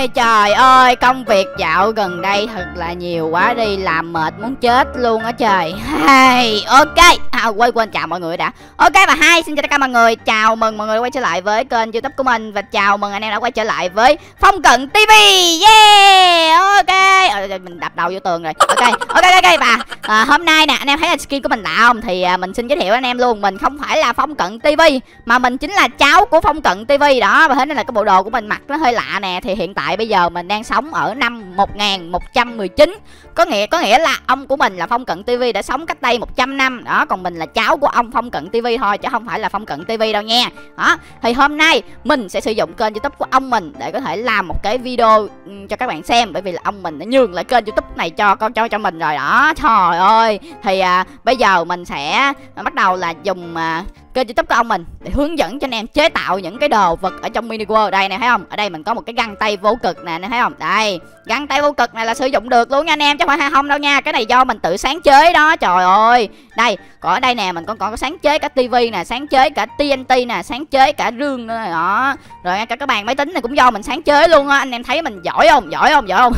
ơi trời ơi công việc dạo gần đây thật là nhiều quá đi làm mệt muốn chết luôn á trời. Hey, ok. À, quên quên chào mọi người đã. Ok và hai xin chào tất cả mọi người. Chào mừng mọi người quay trở lại với kênh youtube của mình và chào mừng anh em đã quay trở lại với phong cận tv yeah ok. À, mình đập đầu vô tường rồi. Ok ok ok và à, hôm nay nè anh em thấy là skin của mình lạ không? Thì à, mình xin giới thiệu anh em luôn mình không phải là phong cận tv mà mình chính là cháu của phong cận tv đó. Và thế nên là cái bộ đồ của mình mặc nó hơi lạ nè. Thì hiện tại bây giờ mình đang sống ở năm 1119 có nghĩa có nghĩa là ông của mình là phong cận tv đã sống cách đây 100 năm. Đó còn mình là cháu của ông phong cận tv thôi chứ không phải là phong cận tv đâu nha. Đó thì hôm nay mình sẽ sử dụng kênh youtube của ông mình để có thể làm một cái video ừ, cho các bạn xem. Bởi vì là ông mình đã nhường lại kênh youtube này cho con cho cho mình rồi. Đó trời ơi. Thì à, bây giờ mình sẽ bắt đầu là dùng à, kênh youtube của ông mình để hướng dẫn cho anh em chế tạo những cái đồ vật ở trong mini world. Đây nè, thấy không? Ở đây mình có một cái găng tay vô cực nè anh thấy không? Đây, găng tay vô cực này là sử dụng được luôn nha anh em, chứ không phải không đâu nha. Cái này do mình tự sáng chế đó, trời ơi. Đây, còn ở đây nè, mình còn còn có sáng chế cả tivi nè, sáng chế cả tnt nè, sáng chế cả rương nữa, đó. Rồi cả các bàn máy tính này cũng do mình sáng chế luôn á. Anh em thấy mình giỏi không? Giỏi không? Giỏi không?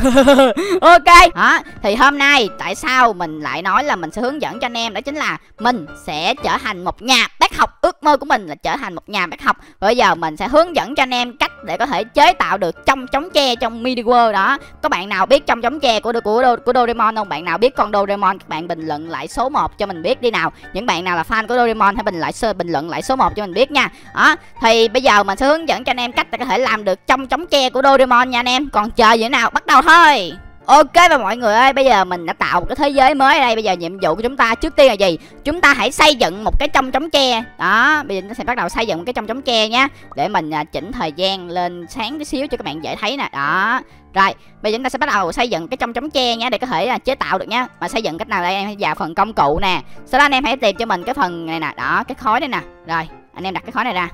Ok hả thì hôm nay tại sao mình lại nói là mình sẽ hướng dẫn cho anh em đó chính là mình sẽ trở thành một nhà bác học ước mơ của mình là trở thành một nhà bác học. Bây giờ mình sẽ hướng dẫn cho anh em cách để có thể chế tạo được trong chống tre, trong midi world đó. Có bạn nào biết trong chống tre của của của Doraemon không? Bạn nào biết con Doraemon? Các bạn bình luận lại số 1 cho mình biết đi nào. Những bạn nào là fan của Doraemon hãy bình lại sơ, bình luận lại số 1 cho mình biết nha. Đó, thì bây giờ mình sẽ hướng dẫn cho anh em cách để có thể làm được trong chống tre của Doraemon nha anh em. Còn chờ gì nào? Bắt đầu thôi! Ok và mọi người ơi, bây giờ mình đã tạo một cái thế giới mới ở đây. Bây giờ nhiệm vụ của chúng ta trước tiên là gì? Chúng ta hãy xây dựng một cái trong chống tre. Đó, bây giờ chúng ta sẽ bắt đầu xây dựng một cái trong chống tre nhé Để mình à, chỉnh thời gian lên sáng tí xíu cho các bạn dễ thấy nè. Đó, rồi, bây giờ chúng ta sẽ bắt đầu xây dựng cái trong chống tre nha để có thể là chế tạo được nhé Mà xây dựng cách nào đây em? Hãy vào phần công cụ nè. Sau đó anh em hãy tìm cho mình cái phần này nè, đó, cái khối này nè. Rồi, anh em đặt cái khối này ra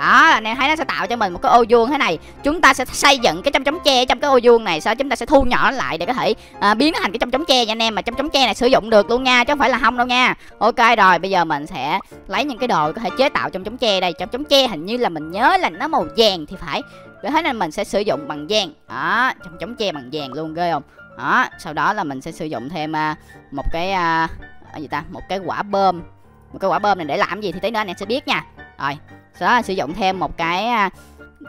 đó anh em thấy nó sẽ tạo cho mình một cái ô vuông thế này. Chúng ta sẽ xây dựng cái chấm chấm tre trong cái ô vuông này sau chúng ta sẽ thu nhỏ lại để có thể à, biến nó thành cái chấm chấm tre nha anh em. Mà chấm chấm tre này sử dụng được luôn nha chứ không phải là không đâu nha. Ok rồi bây giờ mình sẽ lấy những cái đồ có thể chế tạo trong chấm tre đây. Trong chấm tre hình như là mình nhớ là nó màu vàng thì phải. Để thế nên mình sẽ sử dụng bằng vàng. Đó trong chấm tre bằng vàng luôn ghê không? Đó sau đó là mình sẽ sử dụng thêm uh, một cái uh, gì ta? Một cái quả bơm. Một cái quả bơm này để làm gì thì tí nữa anh em sẽ biết nha. Rồi sau đó sử dụng thêm một cái à,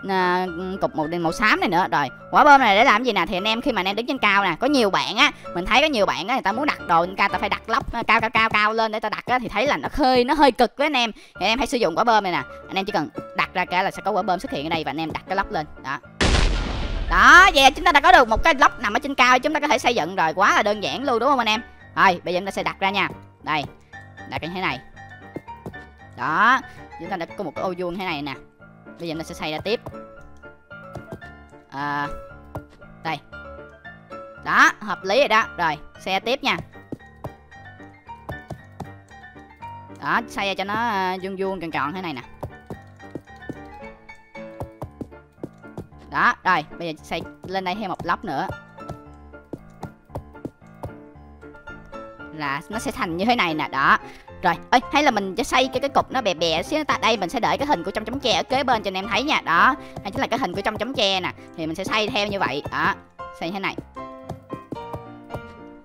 à cục màu màu xám này nữa. Rồi quả bơm này để làm gì nè? Thì anh em khi mà anh em đứng trên cao nè có nhiều bạn á mình thấy có nhiều bạn á người ta muốn đặt đồ lên cao ta phải đặt lóc à, cao cao cao cao lên để ta đặt á thì thấy là nó hơi nó hơi cực với anh em. Thì anh em hãy sử dụng quả bơm này nè. Anh em chỉ cần đặt ra cái là sẽ có quả bơm xuất hiện ở đây và anh em đặt cái lóc lên. Đó. Đó vậy là chúng ta đã có được một cái lóc nằm ở trên cao chúng ta có thể xây dựng. Rồi quá là đơn giản luôn đúng không anh em? Rồi bây giờ chúng ta sẽ đặt ra nha. Đây đặt cái thế này đó chúng ta đã có một cái ô vuông thế này nè. Bây giờ chúng ta sẽ xây ra tiếp. À, đây. Đó hợp lý rồi đó. Rồi xe tiếp nha. Đó xây ra cho nó à, vuông vuông tròn tròn thế này nè. Đó rồi bây giờ xây lên đây thêm một lóc nữa. Là nó sẽ thành như thế này nè đó rồi ơi hay là mình sẽ xây cái cái cục nó bè bè xíu ta. Đây, mình sẽ để cái hình của trong chấm tre ở kế bên cho anh em thấy nha. Đó, đây chính là cái hình của trong chấm tre nè. Thì mình sẽ xây theo như vậy. Đó, xây như thế này.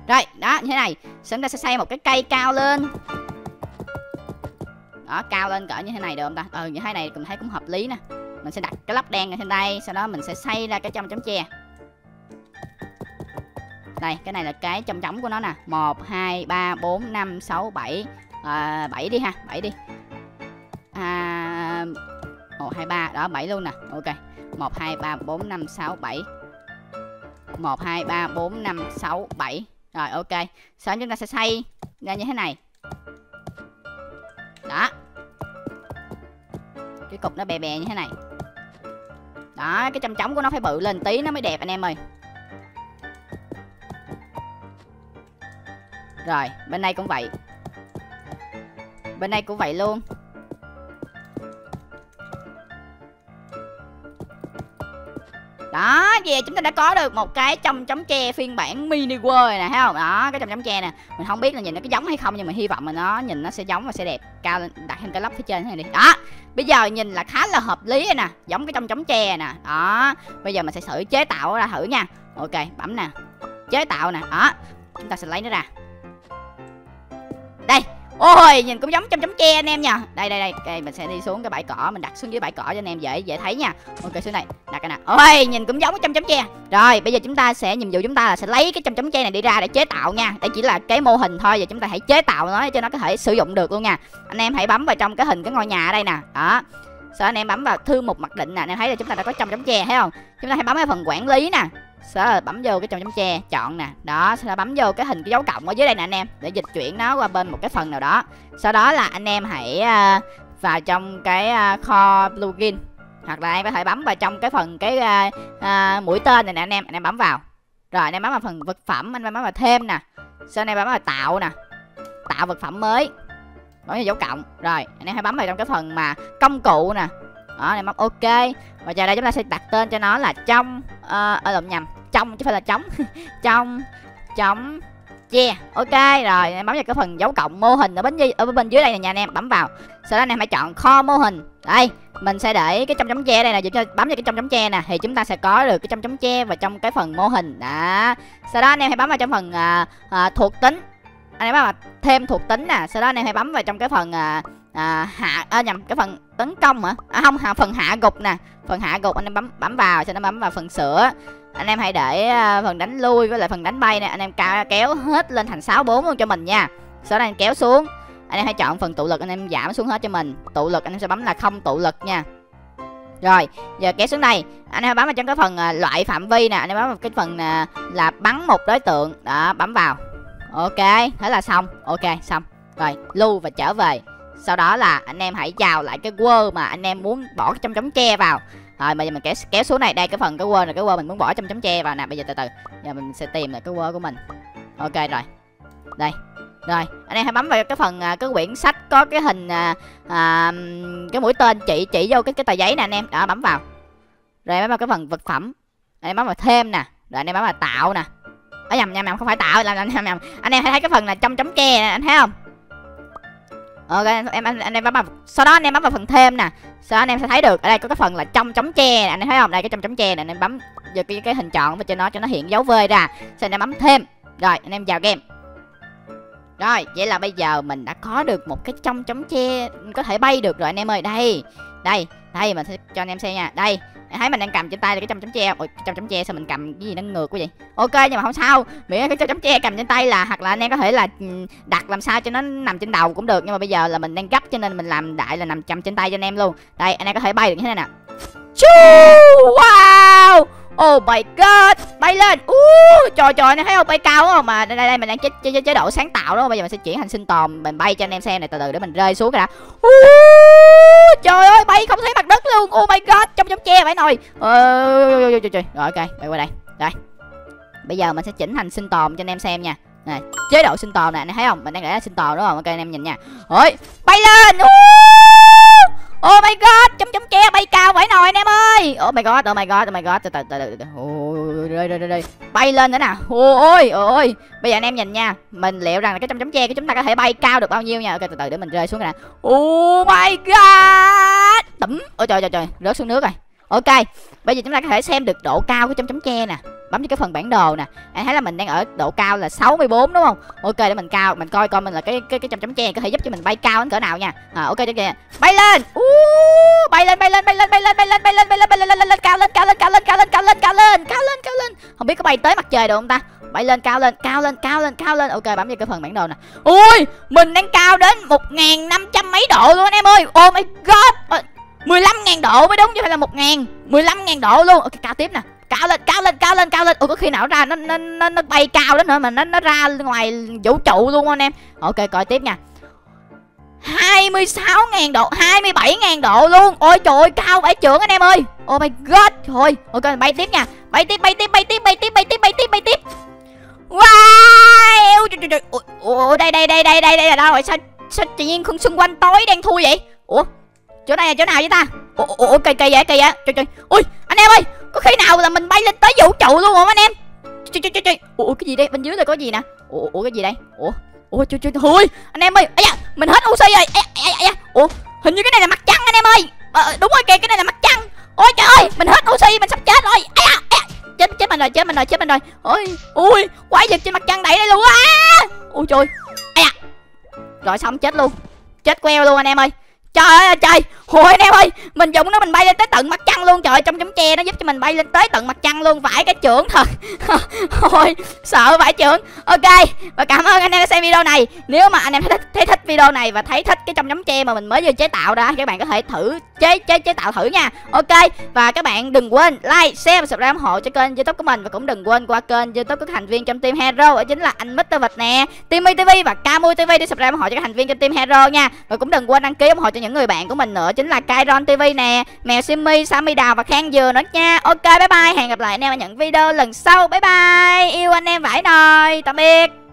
Rồi, đó, như thế này. Chúng ta sẽ xây một cái cây cao lên. Đó, cao lên cỡ như thế này được không ta? Ừ như thế này mình thấy cũng hợp lý nè. Mình sẽ đặt cái lắp đen ở trên đây, sau đó mình sẽ xây ra cái trong chấm tre. Đây, cái này là cái trong chấm của nó nè. Một, hai, ba, bốn, năm, sáu, bảy Ờ, à, 7 đi ha 7 đi. À, 1, 2, 3 đó 7 luôn nè. Ok. 1, 2, 3, 4, 5, 6, 7 1, 2, 3, 4, 5, 6, 7 Rồi ok. Sau chúng ta sẽ xây ra như thế này. Đó. Cái cục nó bè bè như thế này. Đó cái châm trống của nó phải bự lên tí nó mới đẹp anh em ơi. Rồi bên đây cũng vậy. Bên đây cũng vậy luôn. Đó về chúng ta đã có được một cái trong chấm tre phiên bản mini world này nè thấy không? Đó, cái trong chấm tre nè. Mình không biết là nhìn nó có giống hay không, nhưng mà hy vọng là nó nhìn nó sẽ giống và sẽ đẹp. Cao lên, đặt thêm cái lắp phía trên thế này đi. Đó, bây giờ nhìn là khá là hợp lý rồi nè, giống cái trong chấm tre nè. Đó, bây giờ mình sẽ thử chế tạo ra thử nha. Ok, bấm nè. Chế tạo nè. Đó, chúng ta sẽ lấy nó ra. Đây ôi, nhìn cũng giống chấm chấm tre anh em nha. Đây đây đây. Ok, mình sẽ đi xuống cái bãi cỏ, mình đặt xuống dưới bãi cỏ cho anh em dễ dễ thấy nha. Ok, xuống này đặt cái nè ôi, nhìn cũng giống chấm chấm tre. Rồi, bây giờ chúng ta sẽ, nhiệm vụ chúng ta là sẽ lấy cái chấm chấm tre này đi ra để chế tạo nha. Đây chỉ là cái mô hình thôi và chúng ta hãy chế tạo nó cho nó có thể sử dụng được luôn nha. Anh em hãy bấm vào trong cái hình cái ngôi nhà ở đây nè. Đó. Sau anh em bấm vào thư mục mặc định nè. Anh em thấy là chúng ta đã có trong chấm tre, thấy không? Chúng ta hãy bấm vào phần quản lý nè sẽ bấm vô cái trong chấm tre chọn nè. Đó sau đó bấm vô cái hình cái dấu cộng ở dưới đây nè anh em để dịch chuyển nó qua bên một cái phần nào đó. Sau đó là anh em hãy uh, vào trong cái uh, kho plugin hoặc là em có thể bấm vào trong cái phần cái uh, uh, mũi tên này nè anh em anh em bấm vào. Rồi anh em bấm vào phần vật phẩm anh em bấm vào thêm nè. Sau anh em bấm vào tạo nè tạo vật phẩm mới bấm vào dấu cộng. Rồi anh em hãy bấm vào trong cái phần mà công cụ nè đó này móc bấm ok. Và giờ đây chúng ta sẽ đặt tên cho nó là trong uh, ở lộn nhầm. Trong chứ phải là trống. Trong chống che. Ok rồi em bấm vào cái phần dấu cộng mô hình ở bên dưới ở bên dưới đây nè nha anh em bấm vào. Sau đó anh em hãy chọn kho mô hình. Đây mình sẽ để cái trong chấm che đây nè chúng ta bấm vào cái trong chấm che nè thì chúng ta sẽ có được cái trong chấm che và trong cái phần mô hình. Đó. Sau đó anh em hãy bấm vào trong phần à, à, thuộc tính. Anh em bấm vào thêm thuộc tính nè sau đó anh em hãy bấm vào trong cái phần à, à, hạ à, nhầm cái phần tấn công hả? À, không hạ phần hạ gục nè. Phần hạ gục anh em bấm bấm vào sau đó bấm vào phần sửa. Anh em hãy để à, phần đánh lui với lại phần đánh bay nè. Anh em kéo hết lên thành 64 luôn cho mình nha. Sau đó anh kéo xuống. Anh em hãy chọn phần tụ lực anh em giảm xuống hết cho mình. Tụ lực anh em sẽ bấm là không tụ lực nha. Rồi giờ kéo xuống đây. Anh em bấm vào trong cái phần à, loại phạm vi nè. Anh em bấm vào cái phần à, là bắn một đối tượng. Đó bấm vào. Ok thế là xong. Ok xong. Rồi lưu và trở về sau đó là anh em hãy chào lại cái quơ mà anh em muốn bỏ trong chấm tre vào. Rồi bây giờ mình kéo kéo xuống này. Đây cái phần cái quơ này cái quơ mình muốn bỏ trong chấm tre vào nè. Bây giờ từ từ giờ mình sẽ tìm lại cái quơ của mình. Ok rồi. Đây rồi. Anh em hãy bấm vào cái phần à, cái quyển sách có cái hình à, à, cái mũi tên chỉ chỉ vô cái cái tờ giấy nè anh em. Đó bấm vào. Rồi bấm vào cái phần vật phẩm. Anh em bấm vào thêm nè. Rồi anh em bấm vào tạo nè. Ở nhầm nhầm nhầm không phải tạo. Làm nhầm nhầm. Anh em hãy thấy cái phần là trong chấm tre nè anh thấy không? Ờ, ok em anh, anh em bấm vào sau đó anh em bấm vào phần thêm nè. Sau đó anh em sẽ thấy được ở đây có cái phần là trong chấm tre nè anh em thấy không? Đây cái trong chấm tre nè anh em bấm vào cái cái hình tròn và trên nó cho nó hiện dấu vơi ra. Sau anh em bấm thêm. Rồi anh em vào game. Rồi vậy là bây giờ mình đã có được một cái trong chấm tre có thể bay được rồi anh em ơi. Đây đây đây mình sẽ cho anh em xem nha. Đây thấy mình đang cầm trên tay là cái trăm chấm tre. Ôi trăm chấm tre sao mình cầm cái gì nó ngược quá vậy? Ok nhưng mà không sao. Miễn cái trăm chấm tre cầm trên tay là hoặc là anh em có thể là ừ, đặt làm sao cho nó nằm trên đầu cũng được. Nhưng mà bây giờ là mình đang gấp cho nên mình làm đại là nằm cầm trên tay cho anh em luôn. Đây anh em có thể bay được như thế này nè. Wow! Oh my god! Bay lên! Uh, Trời trời này thấy không? Bay cao không? Mà đây đây mình đang chế, chế, chế độ sáng tạo đó. Bây giờ mình sẽ chuyển thành sinh tồn. Mình bay cho anh em xem này. Từ từ để mình rơi xuống cái đã. Uh, Trời ơi bay không thấy mặt đất luôn Oh my god Trong trong che phải nồi uh. Rồi ok Bay qua đây Đây Bây giờ mình sẽ chỉnh thành sinh tồn cho anh em xem nha này, chế độ sinh tồn nè, anh thấy không? Mình đang để sinh tồn đúng không? Ok anh em nhìn nha. Ôi, bay lên. Uh! Oh my god, chấm chấm che bay cao vãi nồi anh em ơi. Oh my god, oh my god, oh my god. Từ từ từ từ. Ôi rơi rơi rơi. Bay lên nữa nè. Ôi ôi. Bây giờ anh em nhìn nha. Mình liệu rằng là cái chấm chấm che của chúng ta có thể bay cao được bao nhiêu nha. Ok từ từ để mình rơi xuống nè. Oh my god. Tẩm. Ôi trời trời trời, rớt xuống nước rồi. Ok, bây giờ chúng ta có thể xem được độ cao của chấm chấm che nè bấm vào cái phần bản đồ nè anh thấy là mình đang ở độ cao là 64 đúng không ok để mình cao mình coi coi mình là cái cái cái chấm chấm che có thể giúp cho mình bay cao đến cỡ nào nha à, ok cho kìa bay lên uh, bay lên bay lên bay lên bay lên bay lên bay lên bay lên bay lên lên lên cao lên cao lên cao lên cao lên cao lên cao lên cao lên cao lên không biết có bay tới mặt trời được không ta bay lên cao lên cao lên cao lên cao lên ok bấm vào cái phần bản đồ nè ui mình đang cao đến một ngàn năm trăm mấy độ luôn em ơi oh my god 15 ngàn độ mới đúng chứ phải là 1 ngàn 15 ngàn độ luôn Ok cao tiếp nè cao lên cao lên cao lên cao lên. Ủa có khi nào nó ra nó nó nó, nó bay cao đến nữa mà nó nó ra ngoài vũ trụ luôn anh em? Ok coi tiếp nha. 26.000 độ 27.000 độ luôn. Ôi trời ơi cao phải trưởng anh em ơi. Oh my god Thôi ok bay tiếp nha. Bay tiếp bay tiếp bay tiếp bay tiếp bay tiếp bay tiếp bay tiếp. Wow! Trời, trời, trời. Ủa, đây đây đây đây đây đây là đâu? Rồi sao sao tự nhiên không xung quanh tối đen thui vậy? Ủa chỗ này là chỗ nào vậy ta? Ủa, ủa cây cây vậy cây vậy. Trời trời. Ui anh em ơi có khi nào là mình bay lên tới vũ trụ luôn không anh em? Trời trời trời trời ủa cái gì đây? Bên dưới là có gì nè? Ủa ủa cái gì đây? Ủa ủa trời trời thôi anh em ơi. Ấy da mình hết oxy rồi. Ấy, ấy, ấy, ủa hình như cái này là mặt trăng anh em ơi. À, đúng rồi kìa cái này là mặt trăng. Ôi trời ơi mình hết oxy mình sắp chết rồi. Ấy da, ấy da. chết chết mình rồi chết mình rồi chết mình rồi. Ôi ui quái vật trên mặt trăng đẩy đây luôn á. Ôi trời ấy da. rồi xong chết luôn. Chết queo luôn anh em ơi trời ơi à, trời. Hồi anh em ơi mình dùng nó mình bay lên tới tận mặt trăng luôn. Trời trong chấm tre nó giúp cho mình bay lên tới tận mặt trăng luôn. Phải cái trưởng thật. Hồi sợ phải trưởng. Ok và cảm ơn anh em đã xem video này. Nếu mà anh em thấy thích, thấy thích video này và thấy thích cái trong chấm tre mà mình mới vừa chế tạo ra các bạn có thể thử chế chế chế tạo thử nha. Ok, và các bạn đừng quên like, share và subscribe ủng hộ cho kênh youtube của mình. Và cũng đừng quên qua kênh youtube của thành viên trong team hero, đó chính là anh Mr. Vịt nè, Timmy TV và Camui TV để subscribe ủng hộ cho các thành viên trong team hero nha. Và cũng đừng quên đăng ký ủng hộ cho những người bạn của mình nữa, chính là Kairon TV nè mèo Simmy Sammy Đào và Khang Dừa nữa nha. Ok, bye bye. Hẹn gặp lại anh em ở những video lần sau. Bye bye. Yêu anh em vải nồi. Tạm biệt.